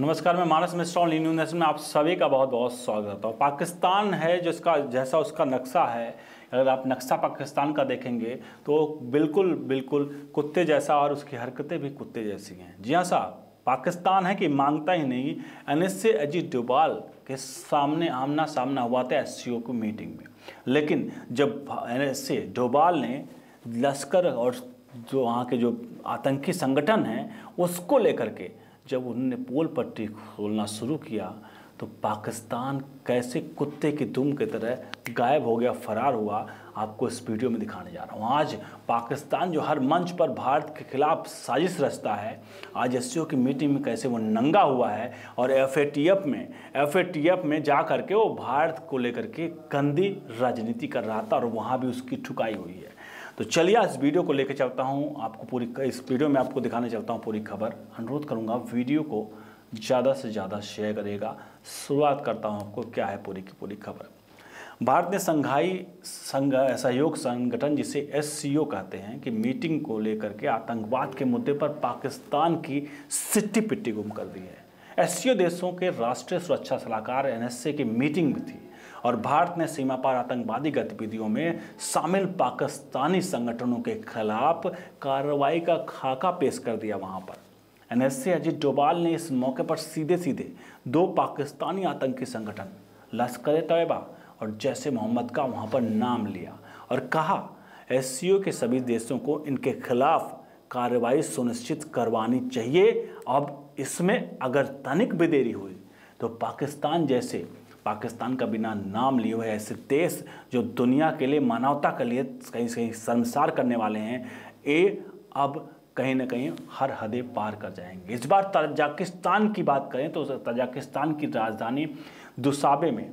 नमस्कार, मैं मानस मिश्रा और न्यू नेशन में आप सभी का बहुत बहुत स्वागत करता हूँ पाकिस्तान है जिसका जैसा उसका नक्शा है, अगर आप नक्शा पाकिस्तान का देखेंगे तो बिल्कुल बिल्कुल कुत्ते जैसा और उसकी हरकतें भी कुत्ते जैसी हैं। जी हाँ साहब, पाकिस्तान है कि माँगता ही नहीं एन एस अजीत डोभाल के सामने आमना सामना हुआ था एस सी ओ की मीटिंग में। लेकिन जब एन एस डोभाल ने लश्कर और जो वहाँ के जो आतंकी संगठन हैं, उसको लेकर के जब उन्होंने पोल पट्टी खोलना शुरू किया तो पाकिस्तान कैसे कुत्ते की दुम की तरह गायब हो गया, फरार हुआ, आपको इस वीडियो में दिखाने जा रहा हूँ। आज पाकिस्तान जो हर मंच पर भारत के खिलाफ साजिश रचता है, आज एससीओ की मीटिंग में कैसे वो नंगा हुआ है, और एफएटीएफ में एफएटीएफ में जा करके वो भारत को लेकर के गंदी राजनीति कर रहा था, और वहाँ भी उसकी ठुकाई हुई है। तो चलिए इस वीडियो को लेकर चलता हूँ। आपको पूरी इस वीडियो में आपको दिखाने चलता हूँ पूरी खबर। अनुरोध करूँगा वीडियो को ज़्यादा से ज़्यादा शेयर करेगा शुरुआत करता हूँ आपको क्या है पूरी की पूरी खबर। भारत ने संघाई संघ, सहयोग संगठन जिसे एससीओ कहते हैं कि मीटिंग को लेकर के आतंकवाद के मुद्दे पर पाकिस्तान की सिट्टी पिट्टी गुम कर दी है। एससीओ देशों के राष्ट्रीय सुरक्षा सलाहकार एन की मीटिंग में थी। और भारत ने सीमा पार आतंकवादी गतिविधियों में शामिल पाकिस्तानी संगठनों के खिलाफ कार्रवाई का खाका पेश कर दिया वहाँ पर। एनएसए अजीत डोभाल ने इस मौके पर सीधे सीधे दो पाकिस्तानी आतंकी संगठन, लश्कर तैयबा और जैसे मोहम्मद का वहाँ पर नाम लिया और कहा, एससीओ के सभी देशों को इनके खिलाफ कार्रवाई सुनिश्चित करवानी चाहिए। अब इसमें अगर तनिक भी देरी हुई तो पाकिस्तान जैसे पाकिस्तान का बिना नाम लिए हुए ऐसे देश जो दुनिया के लिए मानवता के लिए कहीं कहीं शर्मसार करने वाले हैं ये अब कहीं ना कहीं हर हदें पार कर जाएँगे। इस बार तजाकिस्तान की बात करें तो तजाकिस्तान की राजधानी दुसाबे में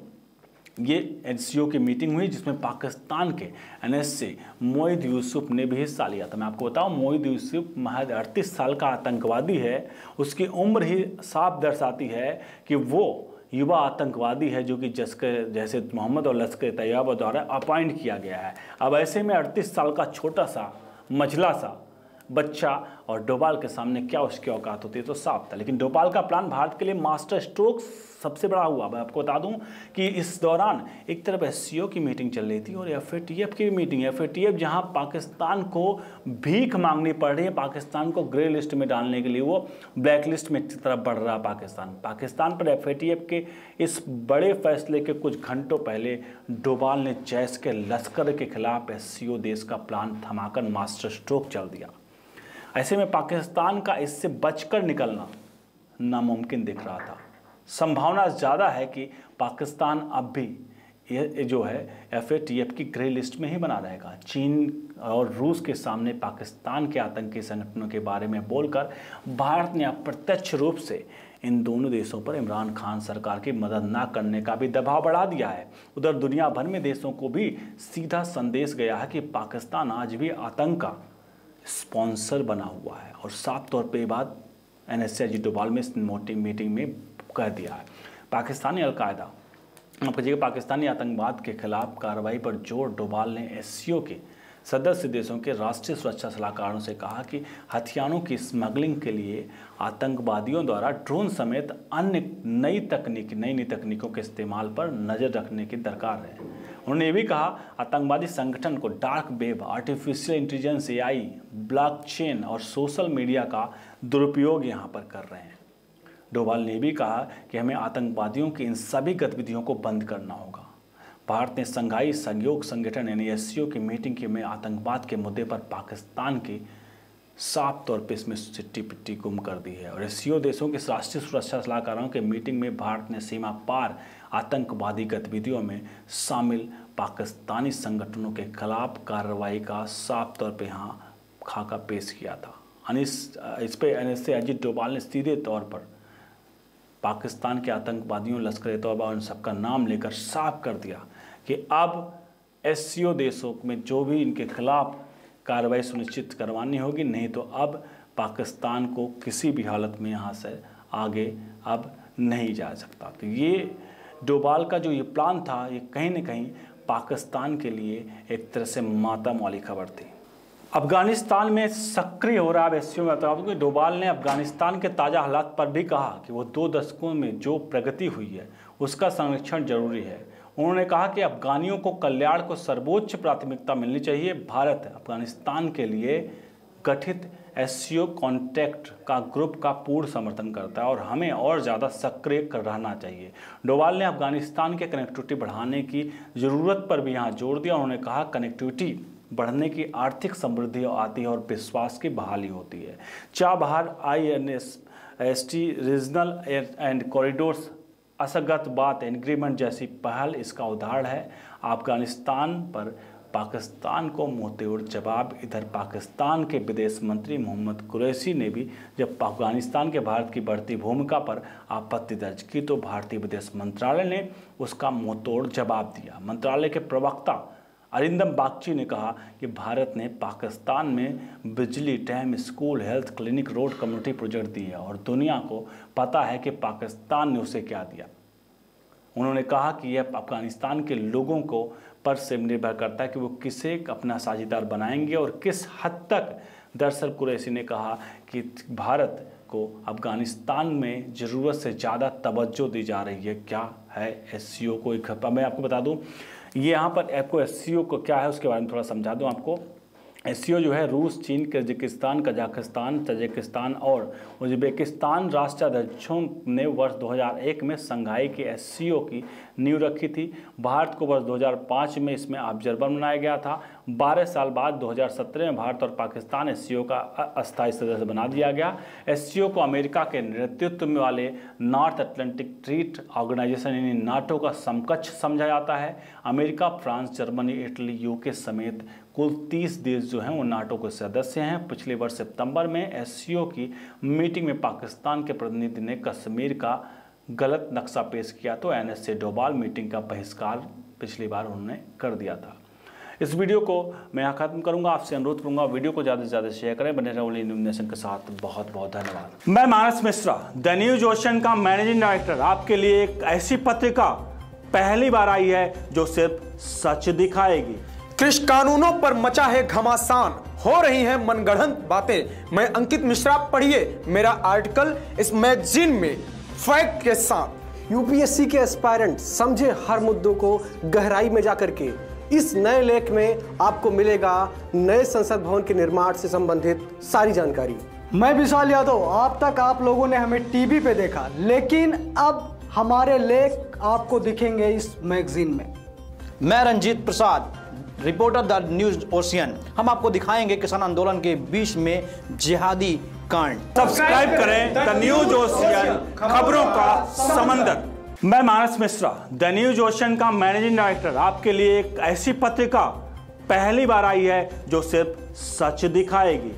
ये एनसीओ की मीटिंग हुई, जिसमें पाकिस्तान के एन से मोईद यूसुफ ने भी हिस्सा लिया। था मैं आपको बताऊँ, मोईद यूसुफ महज अड़तीस साल का आतंकवादी है, उसकी उम्र ही साफ़ दर्शाती है कि वो युवा आतंकवादी है जो कि जस्कर जैसे मोहम्मद और लश्कर तैयबा द्वारा अपॉइंट किया गया है। अब ऐसे में अड़तीस साल का छोटा सा, मझला सा बच्चा और डोभाल के सामने क्या उसकी औकात होती है तो साफ़ था। लेकिन डोभाल का प्लान भारत के लिए मास्टर स्ट्रोक सबसे बड़ा हुआ। मैं आपको बता दूँ कि इस दौरान एक तरफ़ एससीओ की मीटिंग चल रही थी और एफएटीएफ की भी मीटिंग एफ़ ए जहाँ पाकिस्तान को भीख मांगनी पड़ रही है, पाकिस्तान को ग्रे लिस्ट में डालने के लिए वो ब्लैक लिस्ट में तरफ़ बढ़ रहा पाकिस्तान। पाकिस्तान पर एफएटीएफ के इस बड़े फैसले के कुछ घंटों पहले डोभाल ने जैस के लश्कर के खिलाफ एससीओ देश का प्लान थमाकर मास्टर स्ट्रोक चल दिया। ऐसे में पाकिस्तान का इससे बचकर निकलना नामुमकिन दिख रहा था। संभावना ज़्यादा है कि पाकिस्तान अब भी ये जो है एफएटीएफ की ग्रे लिस्ट में ही बना रहेगा। चीन और रूस के सामने पाकिस्तान के आतंकी संगठनों के बारे में बोलकर भारत ने अप्रत्यक्ष रूप से इन दोनों देशों पर इमरान खान सरकार की मदद ना करने का भी दबाव बढ़ा दिया है। उधर दुनिया भर में देशों को भी सीधा संदेश गया है कि पाकिस्तान आज भी आतंक का स्पॉन्सर बना हुआ है और साफ़ तौर पर ये बात एन एस डोभाल में इस मोटी मीटिंग में कह दिया है। पाकिस्तानी अलकायदा, आप कहिएगा पाकिस्तानी आतंकवाद के खिलाफ कार्रवाई पर ज़ोर डोभाल ने एस के सदस्य देशों के राष्ट्रीय सुरक्षा सलाहकारों से कहा कि हथियारों की स्मगलिंग के लिए आतंकवादियों द्वारा ड्रोन समेत अन्य नई तकनीक नई नई तकनीकों के इस्तेमाल पर नज़र रखने की दरकार है। उन्होंने ये भी कहा, आतंकवादी संगठन को dark web artificial intelligence AI blockchain और सोशल मीडिया का दुरुपयोग यहाँ पर कर रहे हैं। डोभाल ने भी कहा कि हमें आतंकवादियों की इन सभी गतिविधियों को बंद करना होगा। भारत ने संघाई सहयोग संगठन यानी एस की मीटिंग के में आतंकवाद के मुद्दे पर पाकिस्तान की साफ़ तौर पर इसमें सिट्टी पिट्टी गुम कर दी है। और एस देशों के राष्ट्रीय सुरक्षा सलाहकारों के मीटिंग में भारत ने सीमा पार आतंकवादी गतिविधियों में शामिल पाकिस्तानी संगठनों के खिलाफ कार्रवाई का साफ़ तौर पर यहाँ खाका पेश किया था। अनिस, इस पर एन एस अजीत डोभाल ने सीधे तौर पर पाकिस्तान के आतंकवादियों, लश्कर तोबा उन सबका नाम लेकर साफ़ कर दिया कि अब एस देशों में जो भी इनके खिलाफ कार्रवाई सुनिश्चित करवानी होगी, नहीं तो अब पाकिस्तान को किसी भी हालत में यहाँ से आगे अब नहीं जा सकता। तो ये डोबाल का जो ये प्लान था, ये कहीं ना कहीं पाकिस्तान के लिए एक तरह से मातम वाली खबर थी। अफ़गानिस्तान में सक्रिय हो रहा है में बताऊँ कि डोभाल ने अफ़गानिस्तान के ताज़ा हालात पर भी कहा कि वो दो दशकों में जो प्रगति हुई है, उसका संरक्षण ज़रूरी है। उन्होंने कहा कि अफगानियों को कल्याण को सर्वोच्च प्राथमिकता मिलनी चाहिए। भारत अफ़गानिस्तान के लिए गठित एस कॉन्टैक्ट का ग्रुप का पूर्ण समर्थन करता है और हमें और ज़्यादा सक्रिय कर रहना चाहिए। डोवाल ने अफ़गानिस्तान के कनेक्टिविटी बढ़ाने की ज़रूरत पर भी यहाँ ज़ोर दिया। उन्होंने कहा कनेक्टिविटी बढ़ने की आर्थिक समृद्धि आती है और विश्वास की बहाली होती है। Chabahar I N S S T regional and corridors Ashgabat agreement जैसी पहल इसका उदाहरण है। अफ़गानिस्तान पर पाकिस्तान को मुंहतोड़ जवाब, इधर पाकिस्तान के विदेश मंत्री मोहम्मद कुरैशी ने भी जब अफ़गानिस्तान के भारत की बढ़ती भूमिका पर आपत्ति दर्ज की तो भारतीय विदेश मंत्रालय ने उसका मुंहतोड़ जवाब दिया। मंत्रालय के प्रवक्ता अरिंदम बागची ने कहा कि भारत ने पाकिस्तान में बिजली, dam, school, health clinic, road community project दिए और दुनिया को पता है कि पाकिस्तान ने उसे क्या दिया। उन्होंने कहा कि यह अफ़गानिस्तान के लोगों को पर से निर्भर करता है कि वो किसे अपना साझेदार बनाएँगे और किस हद तक। दरअसल कुरैसी ने कहा कि भारत को अफ़गानिस्तान में ज़रूरत से ज़्यादा तवज्जो दी जा रही है। क्या है एस को एक मैं आपको बता दूँ? ये यहाँ पर आपको एस को क्या है उसके बारे में थोड़ा समझा दूँ आपको। एस जो है रूस, चीन, कजिकिस्तान कजाकिस्तान तजिकिस्तान और उज्बेकिस्तान राष्ट्राध्यक्षों ने वर्ष 2001 में संघाई के एस की नींव रखी थी। भारत को वर्ष 2005 में इसमें ऑब्जर्वर बनाया गया था। 12 साल बाद 2017 में भारत और पाकिस्तान एस का अस्थायी सदस्य बना दिया गया। एस को अमेरिका के नेतृत्व में वाले नॉर्थ अटलांटिक ट्रीट ऑर्गेनाइजेशन, यानी नाटो का समकक्ष समझा जाता है। America, France, Germany, Italy, UK समेत कुल 30 देश जो हैं, वो नाटो के सदस्य हैं। पिछले वर्ष सितंबर में एससीओ की मीटिंग में पाकिस्तान के प्रतिनिधि ने कश्मीर का गलत नक्शा पेश किया तो एन एस डोभाल मीटिंग का बहिष्कार पिछली बार उन्होंने कर दिया था। इस वीडियो को मैं यहाँ खत्म करूँगा आपसे अनुरोध करूँगा वीडियो को ज़्यादा से ज़्यादा शेयर करें। बने रहो इल्यूमिनेशन के साथ। बहुत बहुत धन्यवाद। मैं Manas Mishra the news ocean का मैनेजिंग डायरेक्टर आपके लिए एक ऐसी पत्रिका पहली बार आई है जो सिर्फ़ सच दिखाएगी। कृषि कानूनों पर मचा है घमासान। हो रही है मनगढ़ंत बातें। मैं अंकित मिश्रा पढ़िए मेरा आर्टिकल इस मैगजीन में फैक्ट के साथ। यूपीएससी के एस्पायरेंट समझे हर मुद्दों को गहराई में जाकर के। इस नए लेख में आपको मिलेगा नए संसद भवन के निर्माण से संबंधित सारी जानकारी। मैं विशाल यादव अब तक आप लोगों ने हमें टीवी पे देखा लेकिन अब हमारे लेख आपको दिखेंगे इस मैगजीन में। मैं Ranjit Prasad reporter the news ocean. हम आपको दिखाएँगे किसान आंदोलन के बीच में जिहादी कांड। सब्सक्राइब करें द न्यूज़ ओशियन खबरों का समंदर। मैं Manas Mishra the news ocean का मैनेजिंग डायरेक्टर आपके लिए एक ऐसी पत्रिका पहली बार आई है जो सिर्फ़ सच दिखाएगी।